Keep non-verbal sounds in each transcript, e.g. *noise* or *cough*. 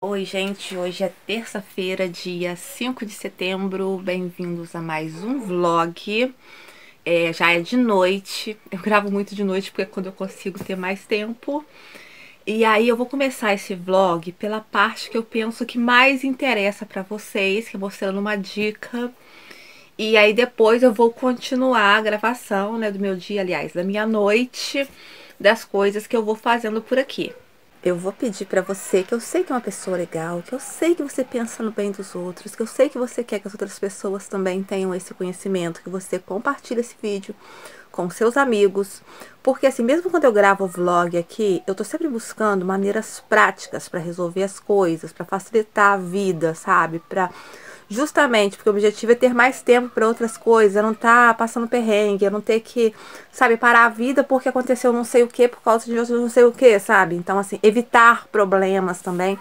Oi, gente, hoje é terça-feira, dia 5 de setembro. Bem-vindos a mais um vlog. É, já é de noite. Eu gravo muito de noite porque é quando eu consigo ter mais tempo. E aí eu vou começar esse vlog pela parte que eu penso que mais interessa pra vocês, que é mostrando uma dica. E aí depois eu vou continuar a gravação, né, do meu dia, aliás, da minha noite, das coisas que eu vou fazendo por aqui. Eu vou pedir pra você, que eu sei que é uma pessoa legal, que eu sei que você pensa no bem dos outros, que eu sei que você quer que as outras pessoas também tenham esse conhecimento, que você compartilhe esse vídeo com seus amigos, porque assim, mesmo quando eu gravo o vlog aqui, eu tô sempre buscando maneiras práticas para resolver as coisas, para facilitar a vida, sabe? Para justamente porque o objetivo é ter mais tempo para outras coisas, é não tá passando perrengue, é não ter que, sabe, parar a vida porque aconteceu não sei o que, por causa de não sei o que, sabe? Então, assim, evitar problemas também.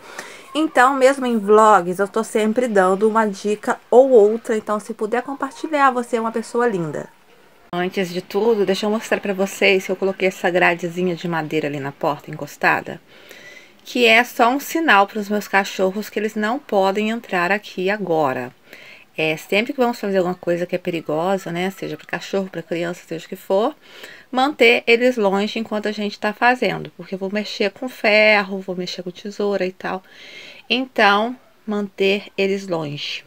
Então, mesmo em vlogs, eu tô sempre dando uma dica ou outra, então se puder compartilhar, você é uma pessoa linda. Antes de tudo, deixa eu mostrar pra vocês que eu coloquei essa gradezinha de madeira ali na porta encostada que é só um sinal para os meus cachorros que eles não podem entrar aqui agora. É, sempre que vamos fazer alguma coisa que é perigosa, né, seja para cachorro, para criança, seja o que for, manter eles longe enquanto a gente está fazendo, porque eu vou mexer com ferro, vou mexer com tesoura e tal. Então, manter eles longe.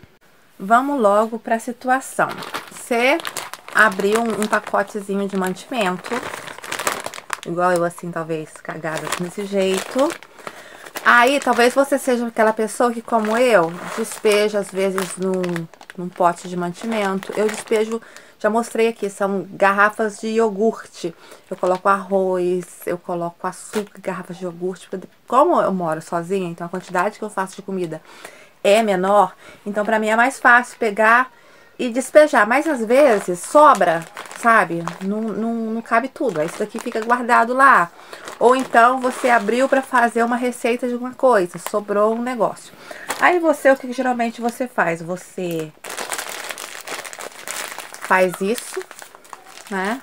Vamos logo para a situação. Você abriu um, pacotezinho de mantimento, igual eu assim, talvez cagada desse jeito. Aí, talvez você seja aquela pessoa que, como eu, despeja às vezes num, num pote de mantimento. Eu despejo, já mostrei aqui, são garrafas de iogurte. Eu coloco arroz, eu coloco açúcar, garrafas de iogurte. Como eu moro sozinha, então a quantidade que eu faço de comida é menor, então para mim é mais fácil pegar e despejar. Mas às vezes sobra, sabe? Não, não, não cabe tudo. Isso daqui fica guardado lá. Ou então você abriu para fazer uma receita de alguma coisa, sobrou um negócio. Aí você, o que geralmente você faz? Você faz isso, né?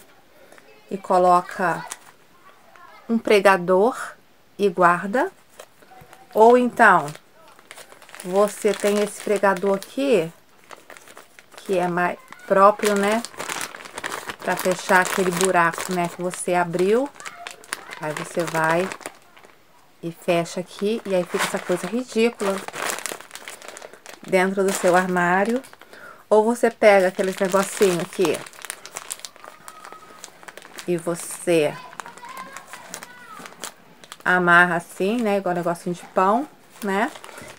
E coloca um pregador e guarda. Ou então, você tem esse pregador aqui, que é mais próprio, né? Pra fechar aquele buraco, né? Que você abriu. Aí você vai e fecha aqui. E aí fica essa coisa ridícula dentro do seu armário. Ou você pega aqueles negocinho aqui e você amarra assim, né? Igual negocinho de pão, né?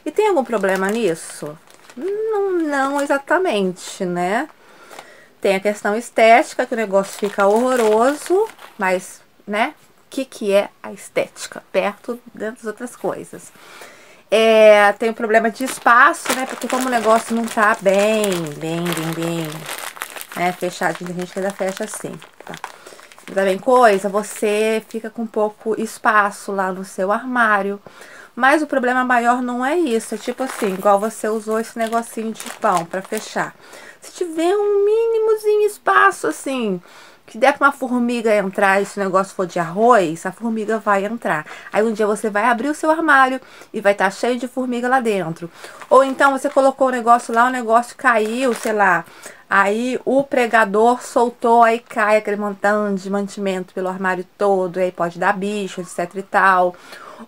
E tem algum problema nisso? Não, não exatamente, né? Tem a questão estética, que o negócio fica horroroso, mas, né? O que, que é a estética? Perto das outras coisas. É, tem o problema de espaço, né? Porque como o negócio não tá bem, bem, bem, bem, né? Fechadinho, a gente ainda fecha assim, tá? Tá bem coisa? Você fica com pouco espaço lá no seu armário. Mas o problema maior não é isso. É tipo assim, igual você usou esse negocinho de pão para fechar. Se tiver um mínimozinho espaço assim, que der pra uma formiga entrar e se o negócio for de arroz, a formiga vai entrar. Aí um dia você vai abrir o seu armário e vai estar tá cheio de formiga lá dentro. Ou então você colocou o negócio lá, o negócio caiu, sei lá. Aí o pregador soltou, aí cai aquele montão de mantimento pelo armário todo, aí pode dar bicho, etc e tal.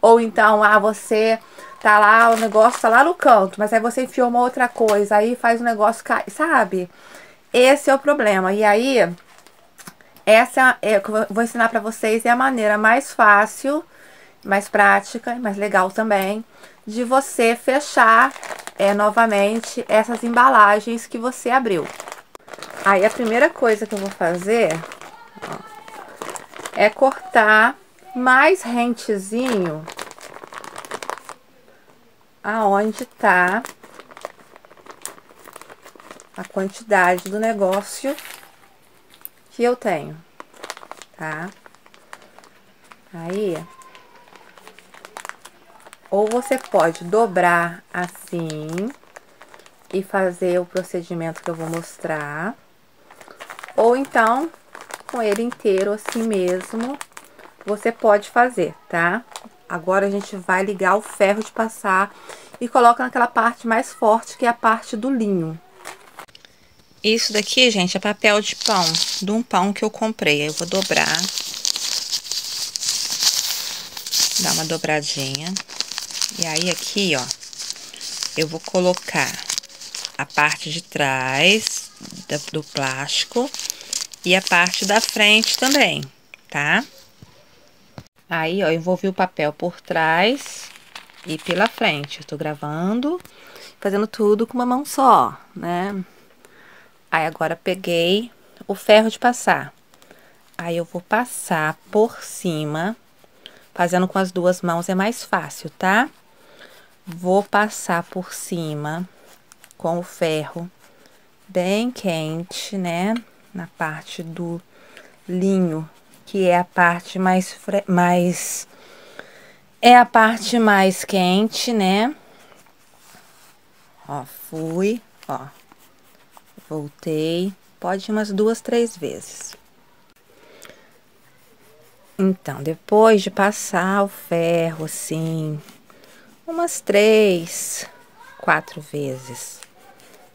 Ou então, ah, você tá lá, o negócio tá lá no canto, mas aí você enfiou uma outra coisa, aí faz o negócio cair, sabe? Esse é o problema. E aí, essa é, é que eu vou ensinar pra vocês, é a maneira mais fácil, mais prática mais legal também, de você fechar é, novamente essas embalagens que você abriu. Aí, a primeira coisa que eu vou fazer ó, é cortar mais rentezinho aonde tá a quantidade do negócio que eu tenho, tá? Aí, ou você pode dobrar assim e fazer o procedimento que eu vou mostrar, ou então com ele inteiro assim mesmo, você pode fazer, tá? Agora a gente vai ligar o ferro de passar e coloca naquela parte mais forte, que é a parte do linho. Isso daqui, gente, é papel de pão, de um pão que eu comprei. Eu vou dobrar. Dar uma dobradinha. E aí aqui, ó, eu vou colocar a parte de trás do plástico e a parte da frente também, tá? Aí, ó, envolvi o papel por trás e pela frente. Eu tô gravando, fazendo tudo com uma mão só, né? Aí, agora peguei o ferro de passar. Aí, eu vou passar por cima, fazendo com as duas mãos é mais fácil, tá? Vou passar por cima com o ferro bem quente, né? Na parte do linho, que é a parte mais, mais é a parte mais quente, né? Ó, fui, ó. Voltei. Pode umas duas, três vezes. Então, depois de passar o ferro assim, umas três, quatro vezes,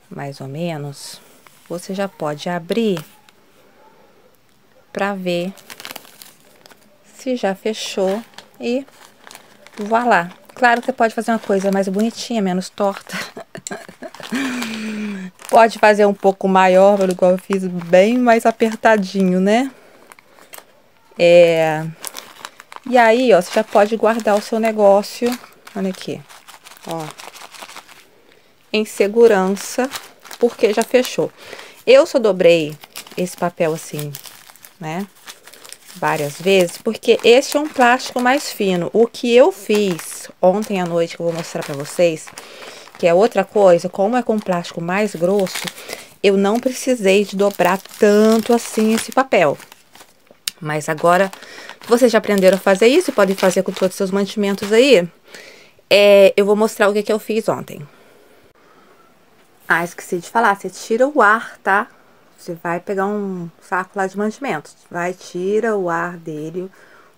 mais ou menos, você já pode abrir para ver se já fechou e lá. Claro que você pode fazer uma coisa mais bonitinha, menos torta. *laughs* pode fazer um pouco maior, igual eu fiz, bem mais apertadinho, né? É... E aí, ó, você já pode guardar o seu negócio Olha aqui, ó. Em segurança, porque já fechou. Eu só dobrei esse papel assim, né? Várias vezes, porque este é um plástico mais fino. O que eu fiz ontem à noite, que eu vou mostrar pra vocês, que é outra coisa, como é com plástico mais grosso, eu não precisei de dobrar tanto assim esse papel. Mas agora, vocês já aprenderam a fazer isso, podem fazer com todos os seus mantimentos aí é, eu vou mostrar o que, que eu fiz ontem. Ah, esqueci de falar, você tira o ar, tá? Você vai pegar um saco lá de mantimentos, vai, tira o ar dele,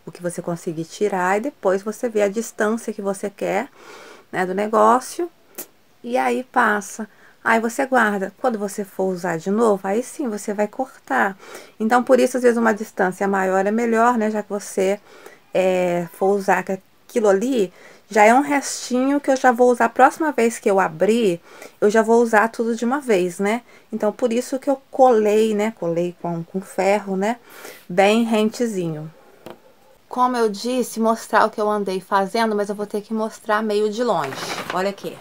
o que você conseguir tirar, e depois você vê a distância que você quer, né, do negócio, e aí passa. Aí você guarda. Quando você for usar de novo, aí sim você vai cortar. Então, por isso, às vezes, uma distância maior é melhor, né? Já que você é, for usar aquilo ali, já é um restinho que eu já vou usar a próxima vez que eu abrir, eu já vou usar tudo de uma vez, né? Então, por isso que eu colei, né? Colei com, com ferro, né? Bem rentezinho. Como eu disse, mostrar o que eu andei fazendo, mas eu vou ter que mostrar meio de longe. Olha aqui.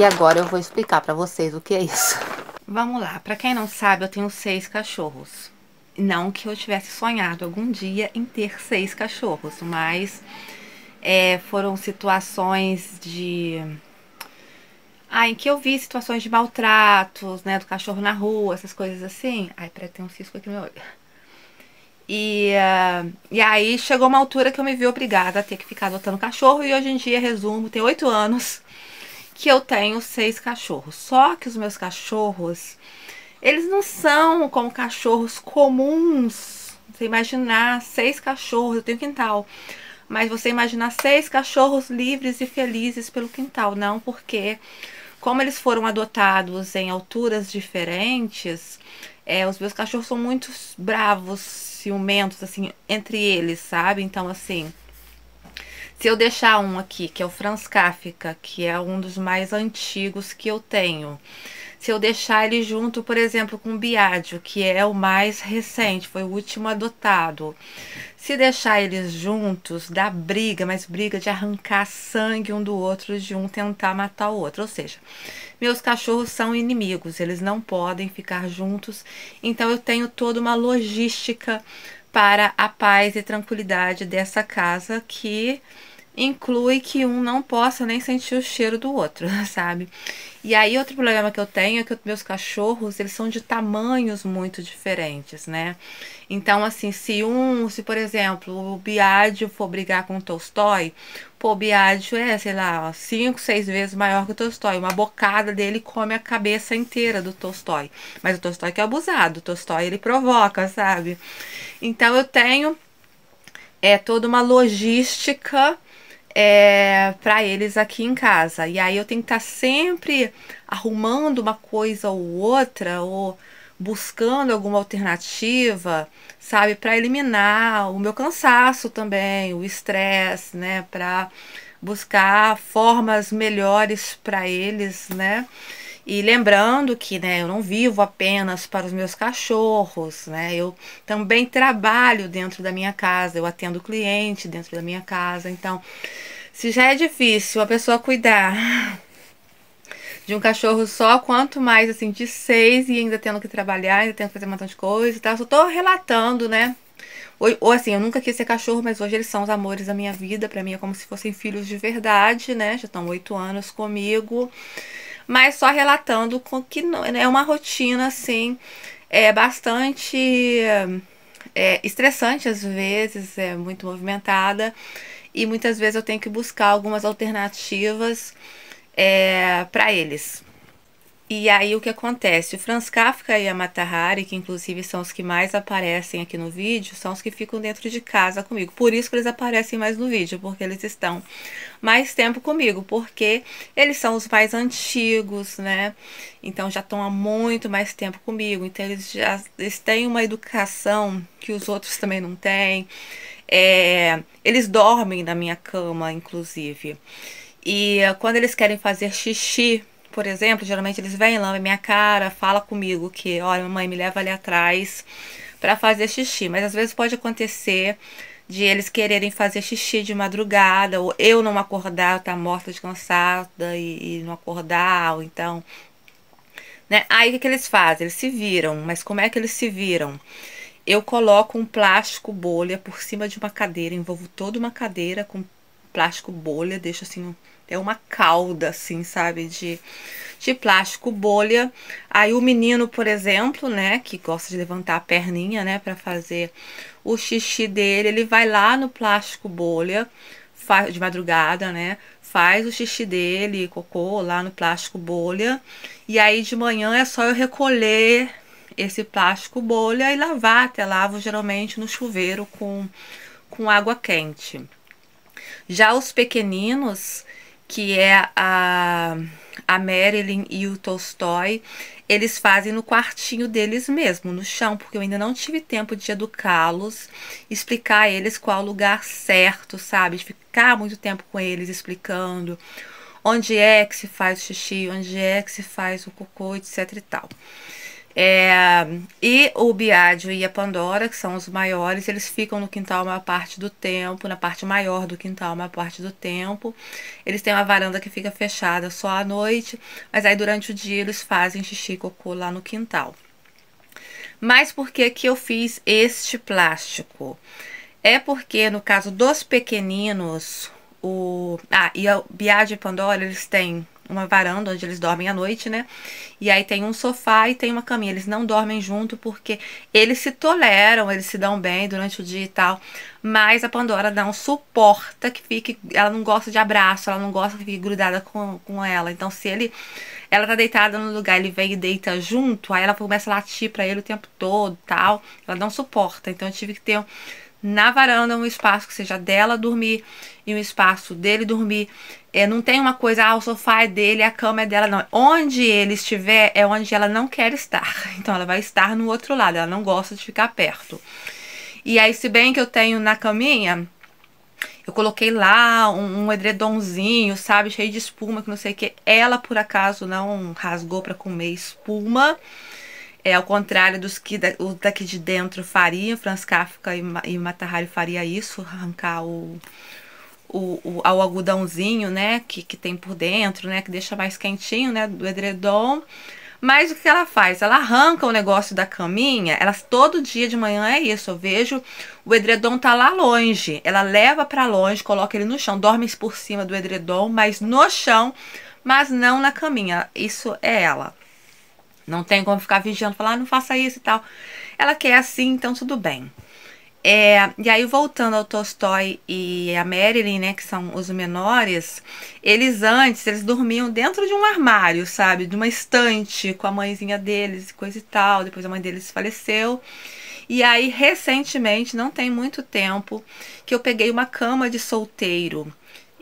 E agora eu vou explicar para vocês o que é isso. Vamos lá, para quem não sabe, eu tenho seis cachorros. Não que eu tivesse sonhado algum dia em ter seis cachorros, mas é, foram situações de. Ah, em que eu vi situações de maltratos, né, do cachorro na rua, essas coisas assim. Ai, peraí, tem um cisco aqui no meu olho. E, uh, e aí chegou uma altura que eu me vi obrigada a ter que ficar adotando cachorro e hoje em dia, resumo, tem oito anos que eu tenho seis cachorros. Só que os meus cachorros, eles não são como cachorros comuns. Você imaginar seis cachorros, eu tenho quintal. Mas você imaginar seis cachorros livres e felizes pelo quintal. Não, porque como eles foram adotados em alturas diferentes, é, os meus cachorros são muito bravos, ciumentos, assim, entre eles, sabe? Então, assim, se eu deixar um aqui, que é o Franz Kafka, que é um dos mais antigos que eu tenho, se eu deixar ele junto, por exemplo, com o Biádio, que é o mais recente, foi o último adotado. Se deixar eles juntos, dá briga, mas briga de arrancar sangue um do outro, de um tentar matar o outro. Ou seja, meus cachorros são inimigos, eles não podem ficar juntos. Então eu tenho toda uma logística para a paz e tranquilidade dessa casa que inclui que um não possa nem sentir o cheiro do outro, *laughs* sabe? E aí outro problema que eu tenho é que meus cachorros, eles são de tamanhos muito diferentes, né? Então, assim, se um, se por exemplo, o Biádio for brigar com o Tolstói, pô, o Biádio é, sei lá, cinco, seis vezes maior que o Tolstói. Uma bocada dele come a cabeça inteira do Tolstói. Mas o Tolstói que é abusado, o Tolstói ele provoca, sabe? Então eu tenho é toda uma logística é, para eles aqui em casa. E aí eu tenho que estar tá sempre arrumando uma coisa ou outra, ou buscando alguma alternativa, sabe, para eliminar o meu cansaço também, o estresse, né, para buscar formas melhores para eles, né? E lembrando que, né, eu não vivo apenas para os meus cachorros, né? Eu também trabalho dentro da minha casa, eu atendo cliente dentro da minha casa. Então, se já é difícil a pessoa cuidar *laughs* de um cachorro só, quanto mais assim de seis e ainda tendo que trabalhar, ainda tendo que fazer um montão de coisa e tal. Só tô relatando, né? Ou, ou, assim, eu nunca quis ser cachorro, mas hoje eles são os amores da minha vida. Para mim é como se fossem filhos de verdade, né? Já estão oito anos comigo mas só relatando com que é uma rotina assim, é bastante é, estressante às vezes, é muito movimentada e muitas vezes eu tenho que buscar algumas alternativas é, para eles. E aí o que acontece? O Franz Kafka e a Mata Hari, que inclusive são os que mais aparecem aqui no vídeo, são os que ficam dentro de casa comigo. Por isso que eles aparecem mais no vídeo, porque eles estão mais tempo comigo, porque eles são os mais antigos, né? Então já estão há muito mais tempo comigo. Então eles já eles têm uma educação que os outros também não têm. É, eles dormem na minha cama, inclusive. E quando eles querem fazer xixi, por exemplo, geralmente eles vêm, lambem minha cara, fala comigo que, olha, mamãe, me leva ali atrás para fazer xixi. Mas às vezes pode acontecer de eles quererem fazer xixi de madrugada, ou eu não acordar, eu tá morta de cansada e, e não acordar, ou então. Né? Aí o que, que eles fazem? Eles se viram, mas como é que eles se viram? Eu coloco um plástico bolha por cima de uma cadeira, envolvo toda uma cadeira com plástico bolha, deixo assim é uma cauda, assim, sabe, de, de plástico bolha. Aí o menino, por exemplo, né, que gosta de levantar a perninha, né, para fazer o xixi dele, ele vai lá no plástico bolha, faz, de madrugada, né, faz o xixi dele, cocô lá no plástico bolha, e aí de manhã é só eu recolher esse plástico bolha e lavar, até lavo geralmente no chuveiro com, com água quente. Já os pequeninos, que é a, a Marilyn e o Tolstói, eles fazem no quartinho deles mesmo, no chão, porque eu ainda não tive tempo de educá-los, explicar a eles qual o lugar certo, sabe? De ficar muito tempo com eles explicando onde é que se faz o xixi, onde é que se faz o cocô, etc e tal. É, e o Biádio e a Pandora, que são os maiores, eles ficam no quintal uma parte do tempo, na parte maior do quintal uma parte do tempo. Eles têm uma varanda que fica fechada só à noite, mas aí durante o dia eles fazem xixi e cocô lá no quintal. Mas por que, que eu fiz este plástico? É porque no caso dos pequeninos, o. Ah, e o Biádio e Pandora, eles têm uma varanda onde eles dormem à noite, né? E aí tem um sofá e tem uma caminha. Eles não dormem junto porque eles se toleram, eles se dão bem durante o dia e tal. Mas a Pandora não suporta que fique. Ela não gosta de abraço, ela não gosta que fique grudada com, com ela. Então, se ele. Ela tá deitada no lugar, ele vem e deita junto, aí ela começa a latir para ele o tempo todo tal. Ela não suporta. Então, eu tive que ter na varanda um espaço que seja dela dormir e um espaço dele dormir. É, não tem uma coisa, ah, o sofá é dele, a cama é dela, não. Onde ele estiver é onde ela não quer estar. *laughs* Então ela vai estar no outro lado, ela não gosta de ficar perto. E aí, se bem que eu tenho na caminha, Eu coloquei lá um, um edredomzinho, sabe, cheio de espuma, que não sei o que. Ela, por acaso, não rasgou para comer espuma. É ao contrário dos que os daqui de dentro fariam. Franz Kafka e, e Matahari faria isso, arrancar o, o, o, o algodãozinho, né, que, que tem por dentro, né, que deixa mais quentinho, né, do edredom. Mas o que ela faz? Ela arranca o negócio da caminha, ela todo dia de manhã é isso. Eu vejo o edredom tá lá longe. Ela leva para longe, coloca ele no chão, dorme por cima do edredom, mas no chão, mas não na caminha. Isso é ela. Não tem como ficar vigiando, falar, ah, não faça isso e tal. Ela quer assim, então tudo bem. É, e aí, voltando ao Tolstói e a Marilyn, né, que são os menores, eles antes, eles dormiam dentro de um armário, sabe? De uma estante com a mãezinha deles e coisa e tal. Depois a mãe deles faleceu. E aí, recentemente, não tem muito tempo, que eu peguei uma cama de solteiro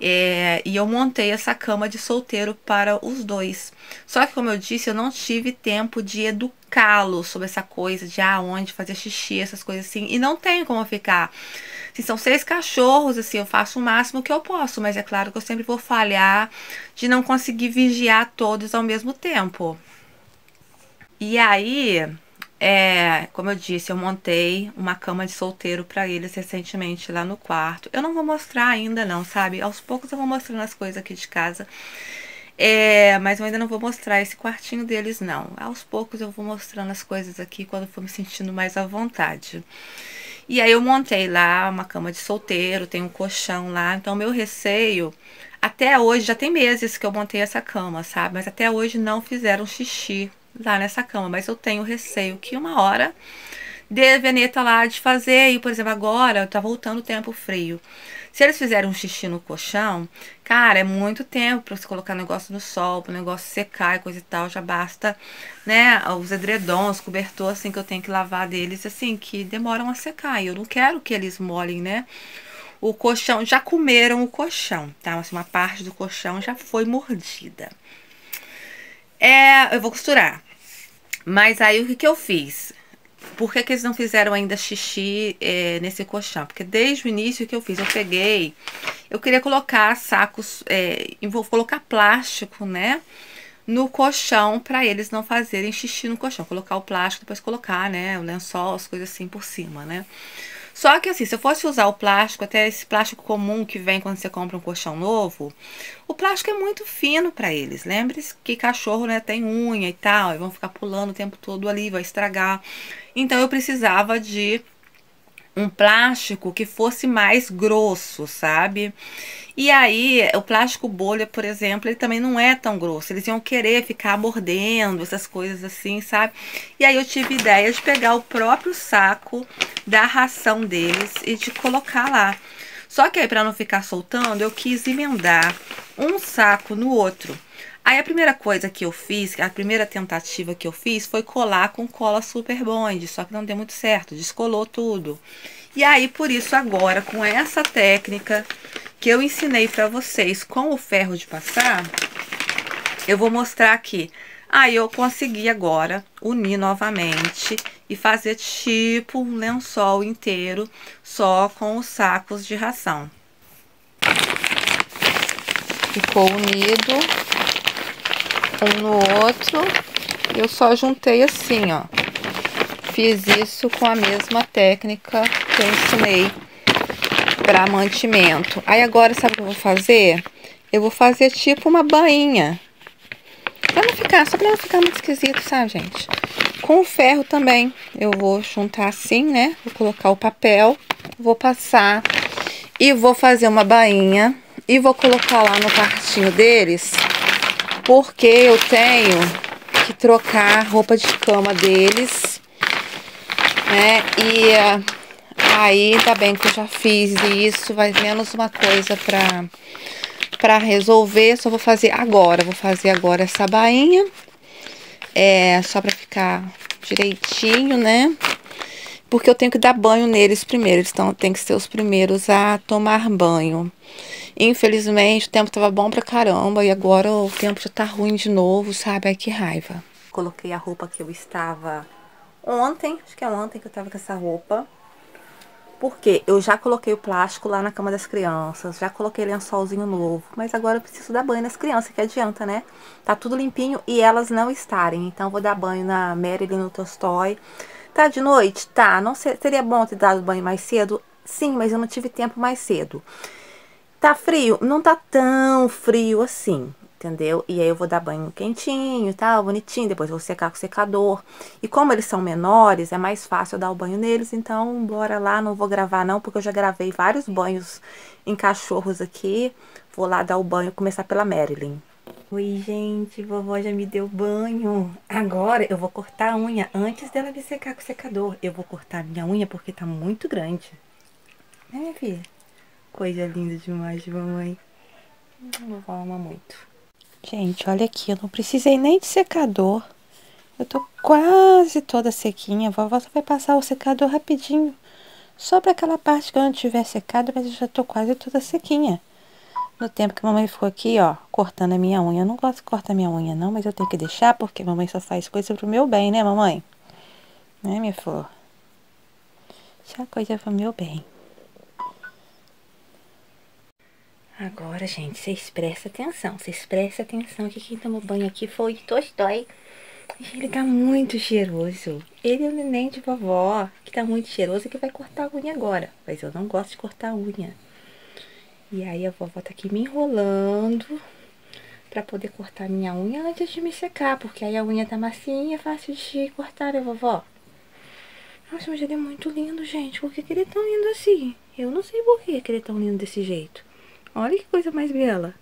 é, e eu montei essa cama de solteiro para os dois. Só que, como eu disse, eu não tive tempo de educá-lo sobre essa coisa de aonde ah, fazer xixi, essas coisas assim. E não tenho como ficar. Se são seis cachorros, assim, eu faço o máximo que eu posso. Mas é claro que eu sempre vou falhar de não conseguir vigiar todos ao mesmo tempo. E aí, é, como eu disse, eu montei uma cama de solteiro para eles recentemente lá no quarto. Eu não vou mostrar ainda não, sabe? Aos poucos eu vou mostrando as coisas aqui de casa. É, mas eu ainda não vou mostrar esse quartinho deles não. Aos poucos eu vou mostrando as coisas aqui quando for me sentindo mais à vontade. E aí eu montei lá uma cama de solteiro, tem um colchão lá. Então meu receio até hoje já tem meses que eu montei essa cama, sabe? Mas até hoje não fizeram xixi lá nessa cama, mas eu tenho receio que uma hora dê veneta lá de fazer, e por exemplo, agora tá voltando o tempo frio. Se eles fizerem um xixi no colchão, cara, é muito tempo para você colocar negócio no sol, para o negócio secar e coisa e tal, já basta, né, os edredons, cobertor, assim, que eu tenho que lavar deles, assim, que demoram a secar, e eu não quero que eles molhem, né, o colchão, já comeram o colchão, tá, assim, uma parte do colchão já foi mordida. É, eu vou costurar. Mas aí o que, que eu fiz? Por que, que eles não fizeram ainda xixi é, nesse colchão? Porque desde o início que eu fiz, eu peguei, eu queria colocar sacos, é, vou colocar plástico, né? No colchão para eles não fazerem xixi no colchão. Colocar o plástico, depois colocar, né? O lençol, as coisas assim por cima, né? Só que assim, se eu fosse usar o plástico, até esse plástico comum que vem quando você compra um colchão novo, o plástico é muito fino para eles. Lembre-se que cachorro, né, tem unha e tal, e vão ficar pulando o tempo todo ali, vai estragar. Então eu precisava de um plástico que fosse mais grosso, sabe? E aí, o plástico bolha, por exemplo, ele também não é tão grosso. Eles iam querer ficar mordendo, essas coisas assim, sabe? E aí eu tive ideia de pegar o próprio saco da ração deles e de colocar lá. Só que aí, para não ficar soltando, eu quis emendar um saco no outro. Aí a primeira coisa que eu fiz, a primeira tentativa que eu fiz foi colar com cola super bond, só que não deu muito certo, descolou tudo. E aí por isso agora com essa técnica que eu ensinei para vocês com o ferro de passar, eu vou mostrar aqui. Aí eu consegui agora unir novamente e fazer tipo um lençol inteiro só com os sacos de ração. Ficou unido um no outro. Eu só juntei assim, ó. Fiz isso com a mesma técnica que eu ensinei para mantimento. Aí agora, sabe o que eu vou fazer? Eu vou fazer tipo uma bainha. Pra não ficar, só pra não ficar muito esquisito, sabe, gente? Com o ferro também, eu vou juntar assim, né? Vou colocar o papel, vou passar e vou fazer uma bainha e vou colocar lá no quartinho deles porque eu tenho que trocar a roupa de cama deles, né? E uh, aí, ainda bem que eu já fiz isso, vai menos uma coisa pra, pra resolver. Só vou fazer agora, vou fazer agora essa bainha, é, só pra ficar direitinho, né? Porque eu tenho que dar banho neles primeiro, eles tem que ser os primeiros a tomar banho. Infelizmente, o tempo tava bom pra caramba e agora o tempo já tá ruim de novo, sabe? Ai, que raiva. Coloquei a roupa que eu estava ontem, acho que é ontem que eu tava com essa roupa. Porque eu já coloquei o plástico lá na cama das crianças, já coloquei lençolzinho novo, mas agora eu preciso dar banho nas crianças, que adianta, né? Tá tudo limpinho e elas não estarem. Então, vou dar banho na Marilyn, no Tolstói. Tá de noite? Tá. Não ser, seria bom ter dado banho mais cedo? Sim, mas eu não tive tempo mais cedo. Tá frio? Não tá tão frio assim entendeu? E aí eu vou dar banho quentinho, tal, bonitinho, depois vou secar com o secador. E como eles são menores, é mais fácil eu dar o banho neles, então bora lá, não vou gravar não, porque eu já gravei vários banhos em cachorros aqui. Vou lá dar o banho, começar pela Marilyn. Oi, gente, vovó já me deu banho. Agora eu vou cortar a unha antes dela me secar com o secador. Eu vou cortar a minha unha porque tá muito grande. Né, minha filha? Coisa linda demais de mamãe. Vovó ama muito. Gente, olha aqui, eu não precisei nem de secador. Eu tô quase toda sequinha. A vovó só vai passar o secador rapidinho. Só para aquela parte que eu não tiver secado, mas eu já tô quase toda sequinha. No tempo que a mamãe ficou aqui, ó, cortando a minha unha. Eu não gosto de cortar minha unha, não, mas eu tenho que deixar porque a mamãe só faz coisa pro meu bem, né, mamãe? Né, minha flor? Só coisa pro meu bem. Agora, gente, vocês prestem atenção. Vocês prestem atenção que quem tomou banho aqui foi Tolstói. Ele tá muito cheiroso. Ele é o neném de vovó, que tá muito cheiroso que vai cortar a unha agora. Mas eu não gosto de cortar a unha. E aí a vovó tá aqui me enrolando pra poder cortar minha unha antes de me secar. Porque aí a unha tá macia é fácil de cortar, né, vovó? Nossa, mas ele é muito lindo, gente. Por que, que ele é tão lindo assim? Eu não sei por que, que ele é tão lindo desse jeito. Olha que coisa mais bela.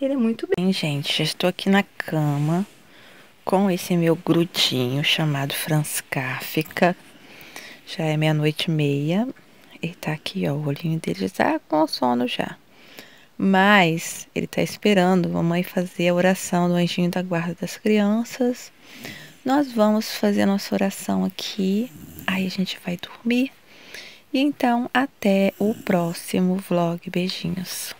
Ele é muito bem. Gente, já estou aqui na cama com esse meu grudinho chamado Franz Kafka. Já é meia-noite e meia. Ele tá aqui, ó. O olhinho dele já tá com sono já. Mas ele tá esperando mamãe fazer a oração do anjinho da guarda das crianças. Nós vamos fazer a nossa oração aqui. Aí a gente vai dormir. E então, até o próximo vlog. Beijinhos.